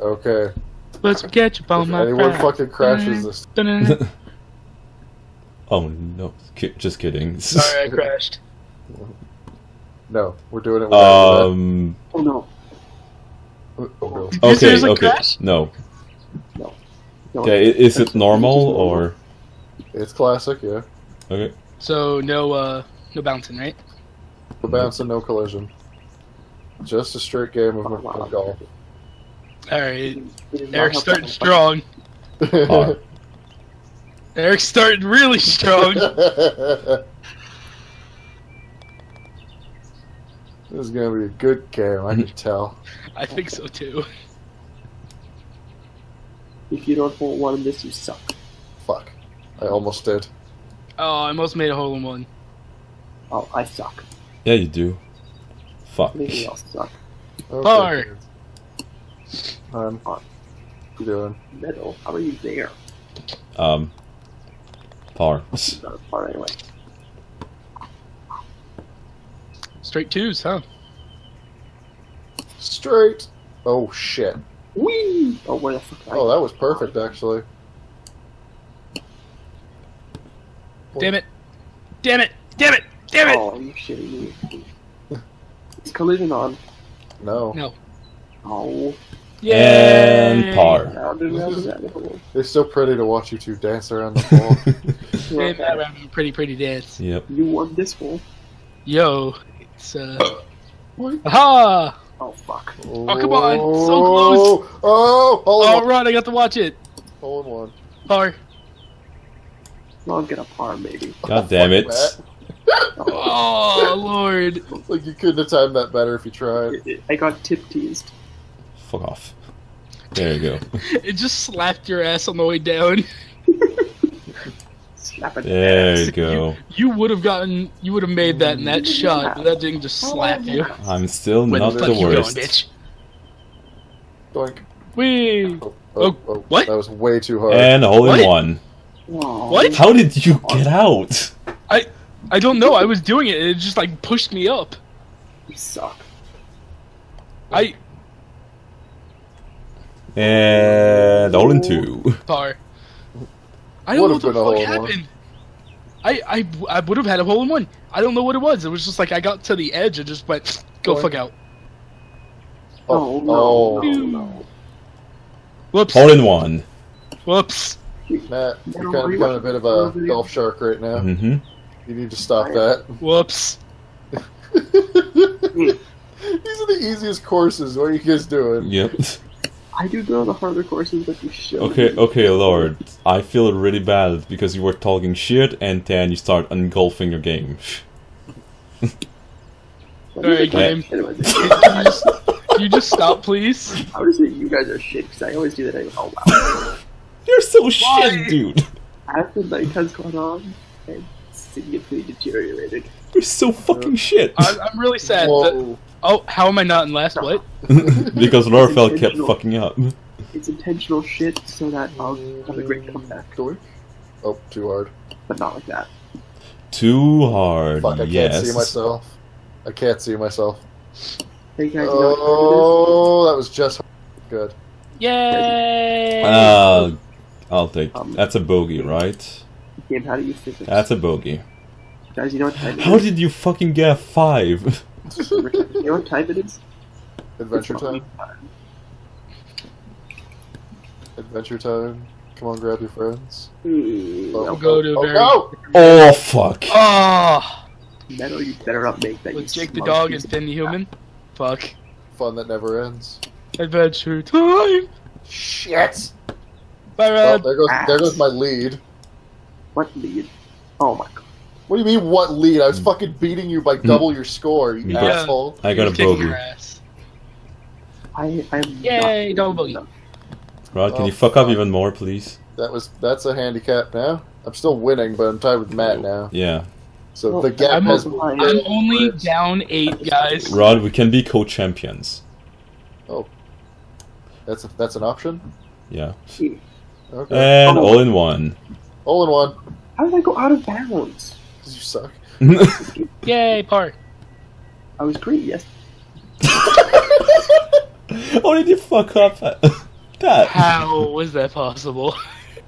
Okay. Let's catch up on If my anyone pride. fucking crashes this, oh no, Ki- just kidding. Sorry, I crashed. no, we're doing it. without um. Oh no. Oh, no. Did you Okay. Okay. crash? No. no Okay. i- Is it normal or It's classic, yeah. okay? So no, uh, no bouncing, right? No bounce and no collision. Just a straight game of, of golf. All right, It is not Erik's helpful. starting strong. Par. Erik's starting really strong. this is gonna be a good game, I can tell. I think so too. If you don't hold one of this, you suck. Fuck. I almost did. Oh, I almost made a hole in one. Oh, I suck. Yeah, you do. Fuck. Maybe I'll suck. Okay. Par. Um, Par. you doing? Metal. How are you there? Um. Par. Not a par anyway. Straight twos, huh? Straight. Oh shit. Whee! Oh, where the fuck? Oh, that was perfect actually. Damn it! Damn it! Damn it! Damn it! Oh, you shitting me? Is collision on? No. No. Oh, And par. how did how did that happen? It's so pretty to watch you two dance around the ball. Hey, Matt, we're a pretty, pretty dance. yep. You won this one. Yo, it's uh, What? aha! Oh fuck. Oh, come on, so close. Oh, hole in All one. right, I got to watch it. Hole in one. Par. I'll get a par maybe. God damn it. Oh lord. Like you couldn't have timed that better if you tried. I got tip teased. Fuck off. There you go. It just slapped your ass on the way down. Slap. There you go. You would have gotten, you would have made that in that shot, but that didn't just slap you. I'm still Where not the the fuck you going, worst. bitch? Doink. Wee. Oh oh, oh, oh, what? That was way too hard. And a hole in What? one. Oh, What? How did you get out? I I don't know. I was doing it. It just like pushed me up. You suck. I And hole in two. par. I don't know Would've what the been a hole fuck happened. I I I would have had a hole in one. I don't know what it was. It was just like I got to the edge and just went go Doink. fuck out. Oh, no, oh. no, no. Whoops. Hole in one. Whoops. Matt, you're kind of we becoming a bit of a golf shark right now. Mm-hmm. You need to stop that. Whoops. These are the easiest courses. What are you guys doing? Yep. I do go to the harder courses that you show. Okay, okay, Lord. I feel really bad because you were talking shit and then you start engulfing your game. Alright, game. Can you just, you just stop, please? I would say you guys are shit because I always do that. Anyway. Oh wow. You're so Why? shit, dude. As the night has gone on, I've significantly deteriorated. You're so fucking uh, shit. I'm, I'm really sad. That, Whoa. Oh, how am I not in last? What? because Lorfeld kept fucking up. It's intentional shit so that I'll have a great comeback, Doink. Oh, too hard. but not like that. Too hard, Fuck, I yes. can't see myself. I can't see myself. Hey guys, you know Oh, that was just good. Yay! Uh, I'll take. Um, That's a bogey, right? it is? Game, how do you physics? That's a bogey. Guys, you know what time it How is? did you fucking get a five? you know what time it is? Adventure It's time. Adventure time. Come on, grab your friends. Hmm, Oh, no. go to oh, very- no! oh fuck! Ah! Metal, you better not make that. With you Jake the dog and of- Finn the human. Fuck. Fun that never ends. Adventure time! Shit! Bye, Oh, Rod. there goes there goes my lead. What lead? Oh my god. What do you mean, what lead? I was mm. fucking beating you by double mm. your score, you Yeah. asshole. I got a Kicking bogey. your ass. I I am Yay, not double bogey. Rod, can Oh, you fuck up even more, please? That was that's a handicap now. I'm still winning, but I'm tied with Matt oh, now. Yeah. So Well, the gap I'm has. also- I'm only down eight, guys. Rod, we can be co-champions. Oh. That's a, that's an option. Yeah. Okay. And Oh. all in one. All in one. How did I go out of bounds? 'Cause you suck. Yay, par. I was great, yes. How did you fuck up that? How was that possible?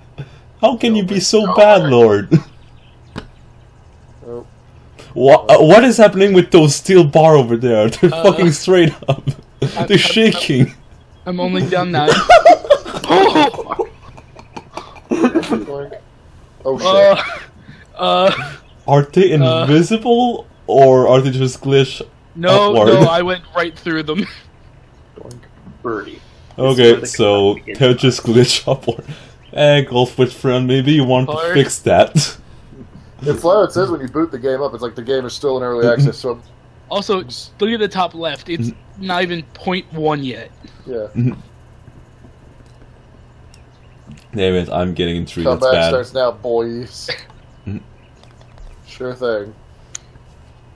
How can you be so bad, Lord? Oh, What, uh, what is happening with those steel bar over there? They're Uh, fucking straight up. I'm- They're shaking. I'm only down nine. oh, doink. Oh shit. uh, uh, Are they uh, invisible or are they just glitch? no, Upward. no, I went right through them. Birdie. Okay, the so command begins. they're just glitch upward. Eh, golf with friend, maybe you want to fix that. It's why it says when you boot the game up, it's like the game is still in early access. So Also, look at the top left. It's not even point one yet. yeah, mm-hmm. Damn it, I'm getting in three, that's comeback starts now, boys. Mm-hmm. Sure thing.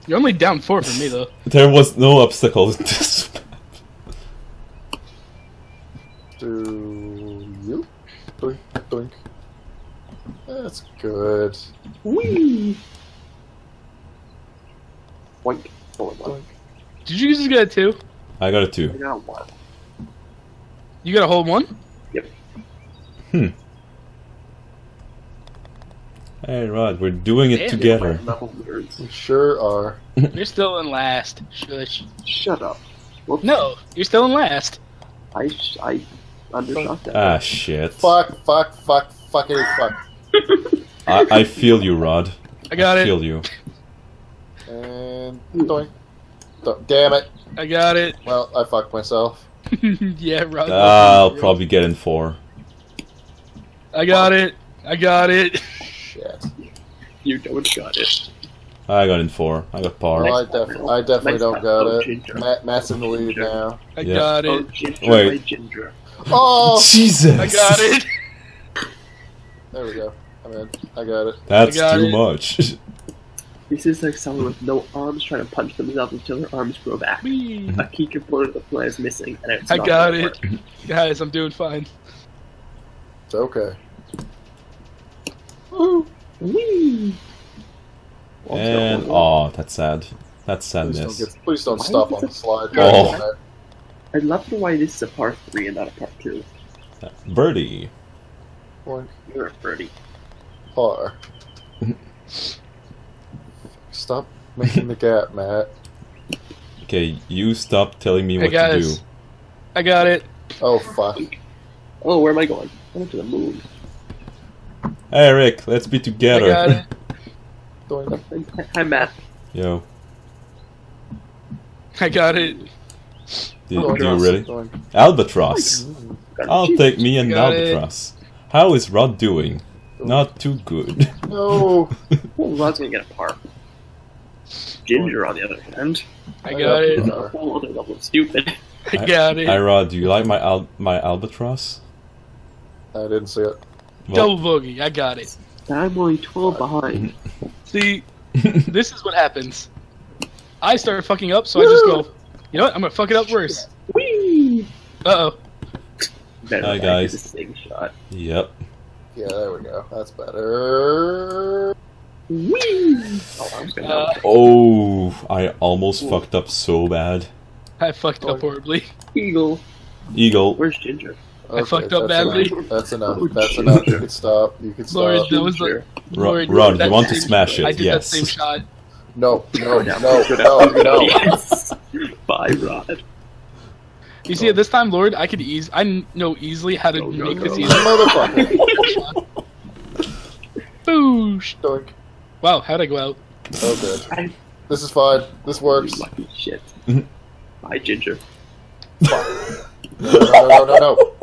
You're only down four for me though. There was no obstacle in this. Do you? Doink, doink. That's good. Whee! Boink. Forward one. Doink. Did you just get a two? I got a two. got one. You got a whole one? Hmm. Hey, Rod, we're doing it Damn, together. We sure are. You're still in last. Shush. Shut up. Whoops. No, you're still in last. I sh- I undershot that. Ah, shit. Fuck, fuck, fuck, fucking fuck. I, I feel you, Rod. I got it. I it. feel you. And doink. Damn it. I got it. Well, I fucked myself. yeah, Rod. I'll probably get in four. I got it. I got it. Shit. You don't got it. I got in four. I got par. Well, I, def- I definitely Next don't got Oh, it. ginger. Matt, Matt's in the lead now. I Yeah. got Oh, it. ginger, Wait. ginger. Oh! Jesus! I got it. There we go. I'm in. I got it. That's I got too it. much. This is like someone with no arms trying to punch themselves until their arms grow back. Whee. A key component of the plan is missing, and it's I not got gonna it. work. Guys, I'm doing fine. It's okay. Whee! And oh, that's sad. That's Please don't, sadness. get, please don't Why stop on the slide. Oh. I'd love to know why this is a part three and not a part two. Birdie. Doink. You're a birdie. Par. Stop making the gap, Matt. Okay, you stop telling me Hey what to do. I got it. Oh, fuck. Oh, where am I going? I went to the moon. Hey Rick, let's be I got together. It. Doink. Hi, Matt. Yo, I got it. do, Doink. do you really? Doink. Albatross. I'll take me an Got it. albatross. How is Rod doing? Not too good. No. Well, Rod's gonna get a par. Ginger, on the other hand, I got it. a whole other level of stupid. I got it. Hey Rod, do you like my al- my albatross? I didn't see it. Double bogey. I got it. I'm only 12 behind. See, this is what happens. I start fucking up, so I just go. You know what? I'm gonna fuck it up worse. Whee! Uh oh. Better Hi, back guys. to the same shot. Yep. Yeah, there we go. That's better. Whee! Oh, Uh, Oh, I almost fucked up so bad. I fucked up horribly. Eagle. Eagle. Where's Ginger? Okay, fucked up badly. Enough. That's enough. That's enough. You Jesus. can stop. You can stop. Lord, that was the. Ginger. Ro- Lord, Rod, that you want to same- smash it? I did yes. that same shot. No, no, Go no, Go down. no, Go no. Yes. Bye, Rod. You see, at this time, Lord, I could ease. I know easily how to Go, go, make go. this easy. Motherfucker. Boosh. Doink. Wow, how'd I go out? Oh, good. I- This is fine. This works. Lucky shit. Mhm. Bye, Ginger. No, no, no, no, no.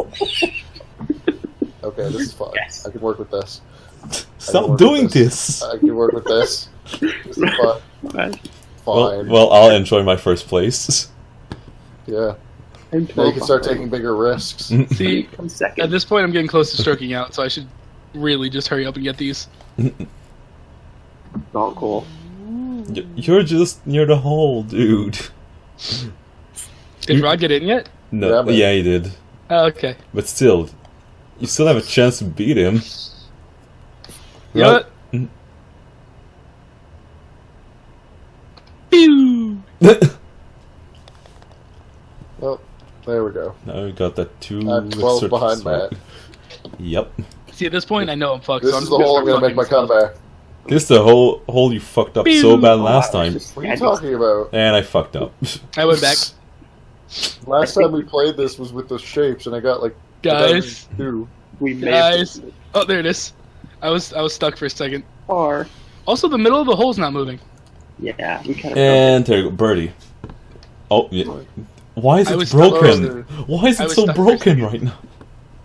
Okay, this is fun. Yes. I can work with this. Stop doing with this. I can work with this. This is fine. Right. Well, Fine. well, I'll enjoy my first place. yeah. I'm Now you can start taking bigger risks. See, Come at second. this point, I'm getting close to stroking out, so I should really just hurry up and get these. Not cool. You're just near the hole, dude. Did Rod get in yet? No, Yeah, yeah, he did. Oh, okay. But still, you still have a chance to beat him. You know Rod- mm-hmm. Pew! Well, oh, There we go. Now we got that two. Uh, I'm 12 behind smoke. Yep. See, at this point, I know I'm fucked. This so I'm is just the hole I'm gonna make my fucking comeback. This is the whole hole you fucked up so bad Oh, last time, What are you talking about? and I fucked up. I went back. Last time we played this was with the shapes, and I got like Guys. two. We Guys. have Oh, there it is. I was I was stuck for a second. far. Also, the middle of the hole's not moving. Yeah, we kind of. and there you go, birdie. Oh yeah. Why is it broken? stuck- Why is it so stuck for a broken right now?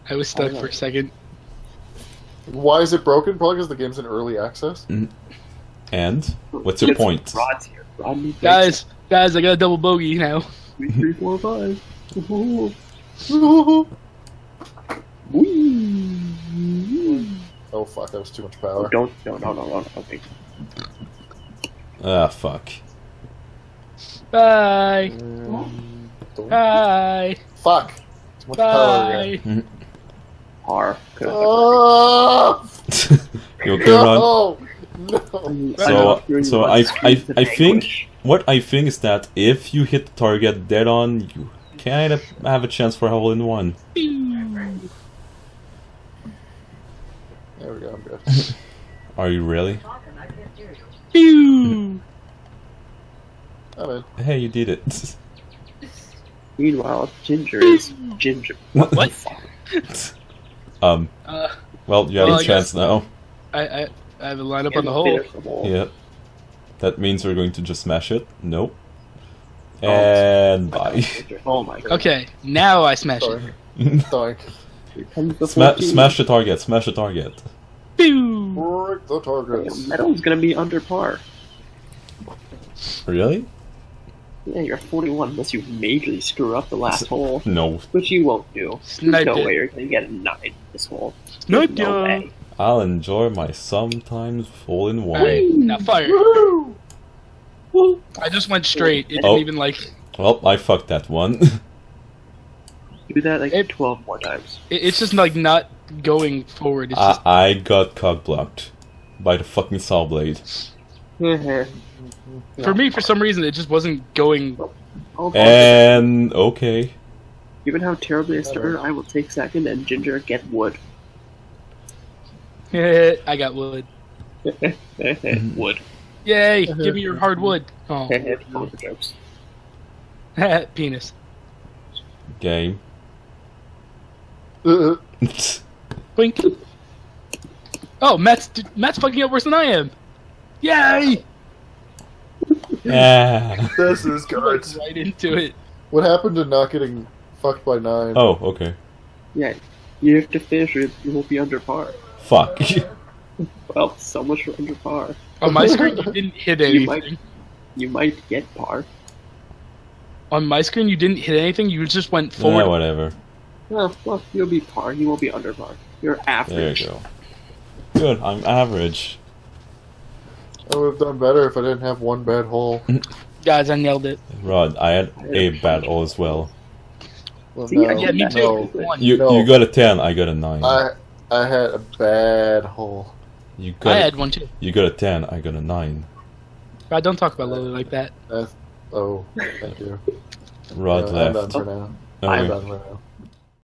I was stuck I know. for a second. Why is it broken? Probably because the game's in early access. Mm. And what's your Yes, point? Here. Guys, guys, I got a double bogey now. Three, three, four, five. Ooh. Whee! Oh fuck, that was too much Oh, power. don't, no, no, no, no. Okay. Ah fuck. Bye. Don't- Bye. Fuck. Too much power again. Bye. Par. Could have Oh, you okay, Ron? no, no. So, so I, I, I think what I think is that if you hit the target dead on, you kind of have a chance for a hole in one. There we go. I'm good. Are you really? Pew. I'm in. Hey, you did it. Meanwhile, Ginger is Ginger. What? um. Uh, Well, you have Well, a I chance now. I, I, I have a lineup on the hole. Yeah. That means we're going to just smash it. Nope. Oh. And bye. Oh my god. Okay, now I smash Sorry. it. Sorry. Here comes Sma- smash the target. Smash the target. Pew. Break the targets. Metal's gonna be under par. Really? Yeah, you're 41 unless you majorly screw up the last hole, No. which you won't do. There's Sniped no it. way you're gonna get a 9 this hole. Sniped There's no ya. way. I'll enjoy my sometimes fall in one. Alright, now fire. Woo! I just went straight. It didn't Oh. even like. Well, I fucked that one. Do that like It- 12 more times. It, it's just like not going forward. It's I, just I got cock blocked by the fucking saw blade. for me for some reason it just wasn't going. And okay. Given how terribly I started, I will take second and Ginger get wood. I got wood. wood. Yay! Give me your hard wood. Oh, jokes. penis. Game. Uh, Blink. Oh, Matt's Matt's fucking up worse than I am. Yay! yeah. this is good. Right into it. What happened to not getting fucked by nine? Oh, okay. Yeah, you have to finish or you will be under par. Fuck. Well, so much for under par. On my screen, you didn't hit You anything. might- You might get par. On my screen, you didn't hit anything. You just went yeah, whatever. Well, well, you'll be par. You won't be under par. You're average. There average. you go. Good, I'm average. I would have done better if I didn't have one bad hole. Guys, I nailed it. Rod, I had a bad hole as well. Well, See, no, Yeah, me too. no. You No. you got a 10, I got a 9. I I had a bad hole. you I got had one too. you got a 10, I got a 9. God, don't talk about Lily like that. That's, oh, thank you. Rod Yeah, I'm done left. for now. Okay. I'm done for now.